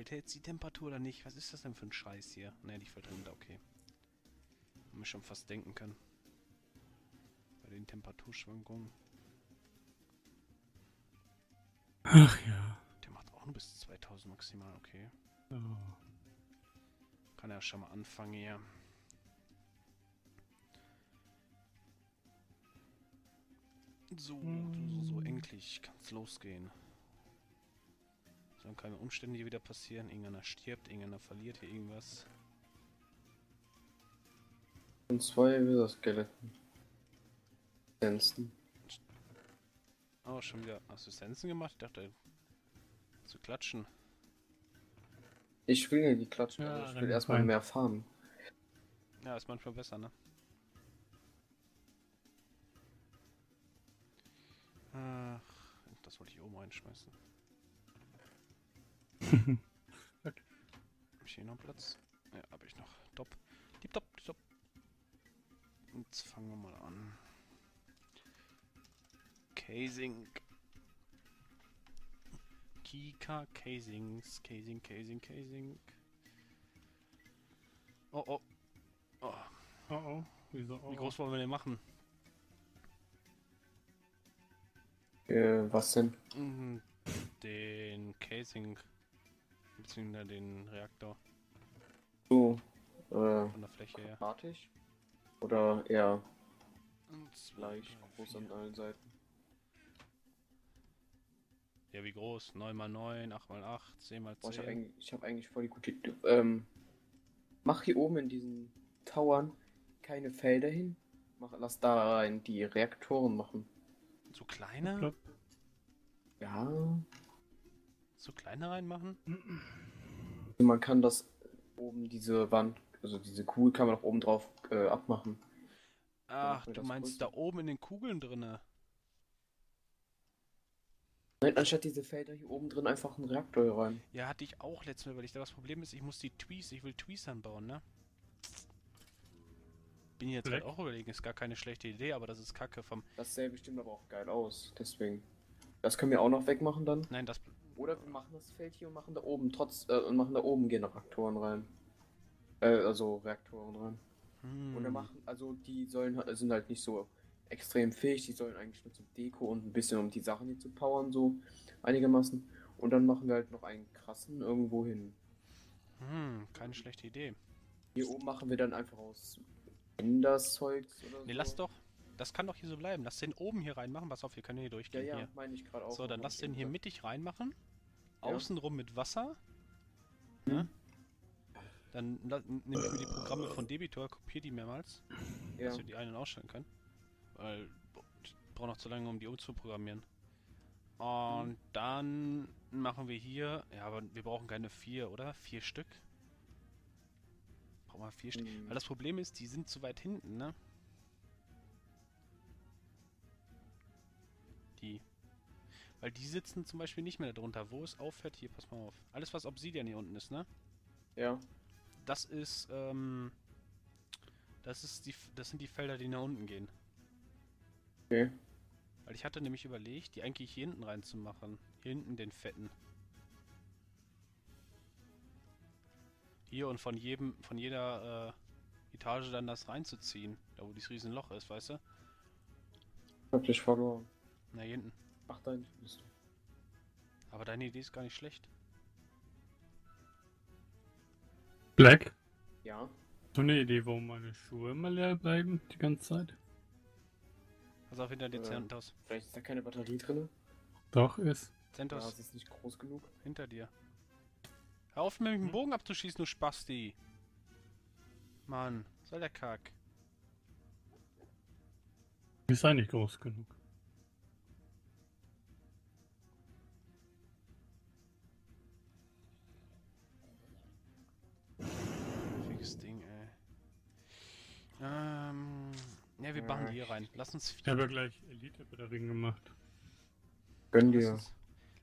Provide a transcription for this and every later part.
Hält er jetzt die Temperatur oder nicht? Was ist das denn für ein Scheiß hier? Ne, die fällt runter, okay. Haben wir schon fast denken können. Bei den Temperaturschwankungen. Ach ja. Der macht auch nur bis 2000 maximal, okay. Oh. Kann er schon mal anfangen hier. So, so, so endlich kann's losgehen. Sollen keine Umstände hier wieder passieren. Irgendeiner stirbt, irgendeiner verliert hier irgendwas. Und zwei Wither-Skeletten. Sensen. Oh, schon wieder Assistenzen gemacht? Ich dachte, zu klatschen. Ich will ja die klatschen, Ja, aber ich will erstmal rein. mehr farmen. Ja, ist manchmal besser, ne? Ach, das wollte ich oben reinschmeißen. Okay. Hab ich hier noch Platz? Ja, hab ich noch. Top. Tipp top, top. Jetzt fangen wir mal an. Casing. Kika, Casings, Casing, Casing, Casing. Oh, oh. Oh, Oh oh. Wieso? Oh, wie groß wollen wir den machen? Äh, was denn? Mhm, Den Casing. Beziehungsweise den Reaktor So, äh, von der Fläche her. quadratisch? Oder eher zwei, gleich drei, groß vier. an allen Seiten? Ja, wie groß? 9x9, 8x8, 10x10. Boah, ich habe eigentlich, ich hab eigentlich voll die gute. Ähm, mach hier oben in diesen Towern keine Felder hin. Mach, lass da rein die Reaktoren machen. So kleine? Ja, So kleine reinmachen? Man kann das oben diese Wand, also diese Kugel kann man auch oben drauf äh, abmachen. Ach, du meinst größer. da oben in den Kugeln drinne. Nein, anstatt diese Felder hier oben drin einfach einen Reaktor hier rein. Ja, hatte ich auch letztes Mal überlegt. Aber das Problem ist, ich muss die Tweets, ich will Tweets anbauen, ne? Bin jetzt halt Vielleicht- auch überlegen, ist gar keine schlechte Idee, aber das ist kacke vom. Das sähe bestimmt aber auch geil aus, deswegen. Das können wir auch noch wegmachen dann. Nein, das. Oder wir machen das Feld hier und machen da oben trotz äh, und machen da oben Generatoren rein. Äh, also Reaktoren rein. Hm. Und machen, also die sollen halt- sind halt nicht so extrem fähig, die sollen eigentlich nur zum Deko und ein bisschen um die Sachen hier zu powern, so einigermaßen. Und dann machen wir halt noch einen krassen irgendwo hin. Hm, keine schlechte Idee. Hier oben machen wir dann einfach aus Enderzeugs oder Ne, so. lass doch. Das kann doch hier so bleiben. Lass den oben hier reinmachen. Pass auf, wir können hier Ja, durchgehen. ja, Hier. meine ich gerade auch. So, dann lass den hier mittig reinmachen. Außenrum mit Wasser. Mhm. Ja. Dann la- nehme ich mir die Programme von Debitor, kopiere die mehrmals, Ja. dass wir die einen ausstellen können. Weil ich brauche noch zu lange, um die umzuprogrammieren. Und Mhm. dann machen wir hier, ja, aber wir brauchen keine vier, oder? Vier Stück? Brauchen wir vier Stück? Mhm. Weil das Problem ist, die sind zu weit hinten, ne? Die. Weil die sitzen zum Beispiel nicht mehr darunter. Wo es aufhört, hier, pass mal auf. Alles, was Obsidian hier unten ist, ne? Ja. Das ist, ähm. Das ist die, das sind die Felder, die nach unten gehen. Okay. Weil ich hatte nämlich überlegt, die eigentlich hier hinten reinzumachen. Hier hinten den fetten. Hier und von jedem, von jeder äh, Etage dann das reinzuziehen. Da wo dieses Riesenloch ist, weißt du? Hab dich verloren. Na, hier hinten. Ach, dein bist du. Aber deine Idee ist gar nicht schlecht. Black? Ja. So eine Idee, warum meine Schuhe immer leer bleiben die ganze Zeit? Pass auf hinter dir, Äh. Zentos. Vielleicht ist da keine Batterie drin. Doch, ist. Ja, Zentos, es ist nicht groß genug. hinter dir. Hör auf mit dem Hm? Bogen abzuschießen, du Spasti. Mann, soll der Kack. Ist eigentlich groß genug. Ja, wir machen die hier rein. Lass uns Ich habe ja gleich Elite-Batterien gemacht. Gönn Lass dir. uns,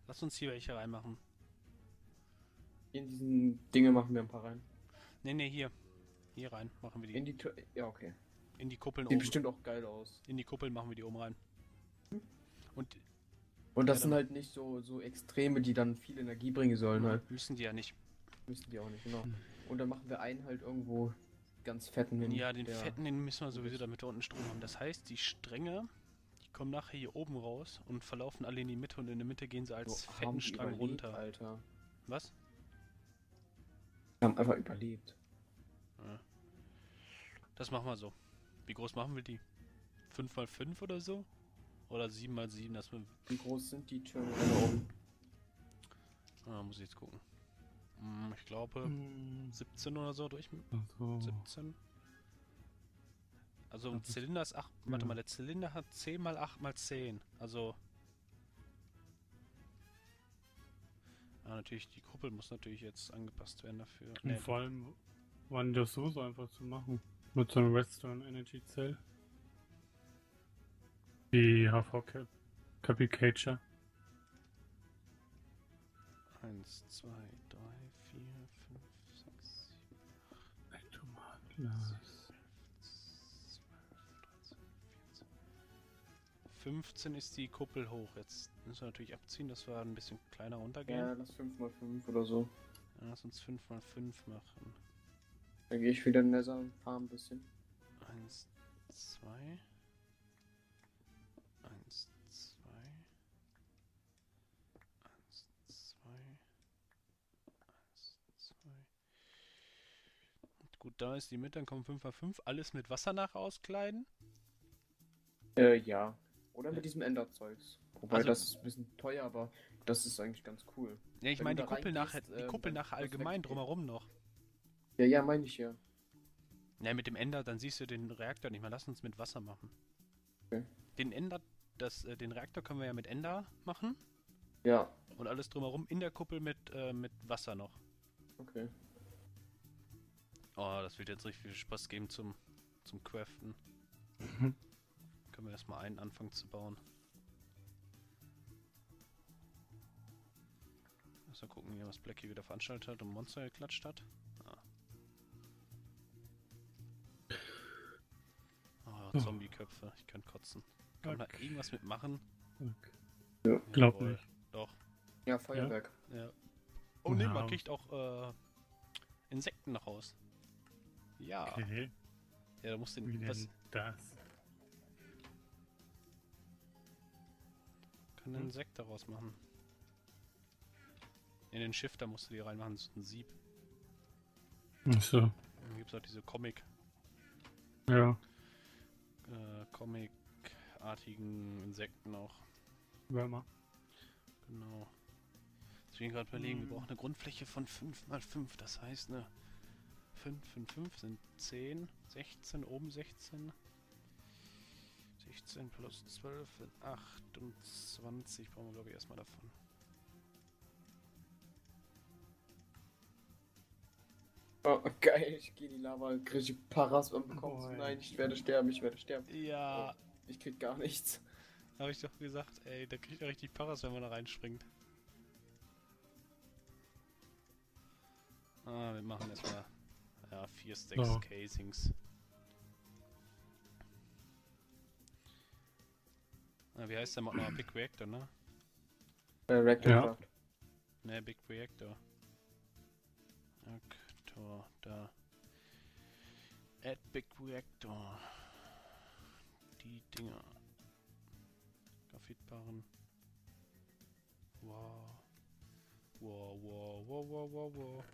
lass uns hier welche reinmachen. In diesen Dinge machen wir ein paar rein. Ne, ne, hier. Hier rein machen wir die. In die Tür. Ja, okay. In die Kuppeln Sieht oben. bestimmt auch geil aus. In die Kuppeln machen wir die oben rein. Und Und das Ja, sind dann- halt nicht so, so Extreme, die dann viel Energie bringen sollen halt. müssen die ja nicht. Müssen die auch nicht, genau. Und dann machen wir einen halt irgendwo ganz fetten. Ja, den der- fetten, den müssen wir sowieso, damit wir unten Strom haben. Das heißt, die Stränge, die kommen nachher hier oben raus und verlaufen alle in die Mitte und in der Mitte gehen sie als So, fetten Strang überlebt, runter. Alter. Was? Die haben einfach überlebt. Ja. Das machen wir so. Wie groß machen wir die? 5x5 oder so? Oder 7x7, dass wir. Wie groß sind die Türme da oben? Ah, muss ich jetzt gucken. Hm, ich glaube Hm, 17 oder so durch. Also, 17. Also ein Zylinder ist 8. Warte ja. mal, der Zylinder hat 10 mal 8 mal 10. Also. Ah, natürlich, die Kuppel muss natürlich jetzt angepasst werden dafür. und Nee, vor allem waren das so so einfach zu machen. Mit so einem Redstone Energy Cell. Die HV Cap Cager. 1, 2, 3, 4, 5, 6, Elektromatglas. 15 ist die Kuppel hoch. Jetzt müssen wir natürlich abziehen, dass wir ein bisschen kleiner runtergehen. Ja, lass 5x5 oder so. Ja, lass uns 5x5 machen. Dann gehe ich wieder in Nether und farm ein bisschen. 1, 2. Gut, da ist die Mitte, dann kommen 5x5. Alles mit Wasser nach auskleiden. Äh, ja. Oder mit diesem Enderzeugs. Wobei Also- das ist ein bisschen teuer, aber das ist eigentlich ganz cool. Ja, ich Wenn meine die Kuppel nachher, die ähm, Kuppel nachher das allgemein drumherum noch. Ja, ja, meine ich ja. Ja, mit dem Ender, dann siehst du den Reaktor nicht mehr. Lass uns mit Wasser machen. Okay. Den Ender, das, äh, den Reaktor können wir ja mit Ender machen. Ja, Und alles drumherum in der Kuppel mit, äh, mit Wasser noch. okay. Oh, das wird jetzt richtig viel Spaß geben zum, zum Craften. Mhm. Können wir erstmal einen anfangen zu bauen. Lass mal gucken, hier, was Black hier wieder veranstaltet hat und Monster geklatscht hat. Ah. Oh, Oh. Zombie-Köpfe, ich kann kotzen. Kann man da irgendwas mitmachen? Fuck. Glaub Jawohl. nicht. Doch, Ja, Feuerwerk. ja. Oh ne, man kriegt auch äh, Insekten noch raus. Ja. Okay. Ja, da musst du Wie den. Was denn das? kann ein Hm? Insekt daraus machen? In den Shifter musst du die reinmachen, das ist ein Sieb. Achso. Dann gibt es auch diese Comic, Ja. äh, Comic-artigen Insekten auch. Würmer. Genau. Deswegen gerade überlegen, wir Hm. brauchen eine Grundfläche von 5 mal 5. Das heißt, ne 5 5 5 sind 10, 16, oben 16. 16 plus 12 sind 28. Brauchen wir, glaube ich, erstmal davon. Oh, geil, ich gehe in die Lava, krieg ich Paras und bekommst. Boah, ey. Nein, ich werde sterben, ich werde sterben. Ja, Ich krieg gar nichts. habe ich doch gesagt, ey, da kriegt er richtig Paras, wenn man da reinspringt. Ah, wir machen erstmal ja, vier Stacks So. Casings. Ah, wie heißt der noch? Big Reactor, ne? Äh, Reactorcraft. Ne, Big Reactor. Reactor, da. Add Big Reactor. Die Dinger. Graphitbarren. Wow. Wow, wow, wow, wow, wow, wow.